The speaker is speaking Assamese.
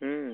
উম